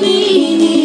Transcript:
me, me.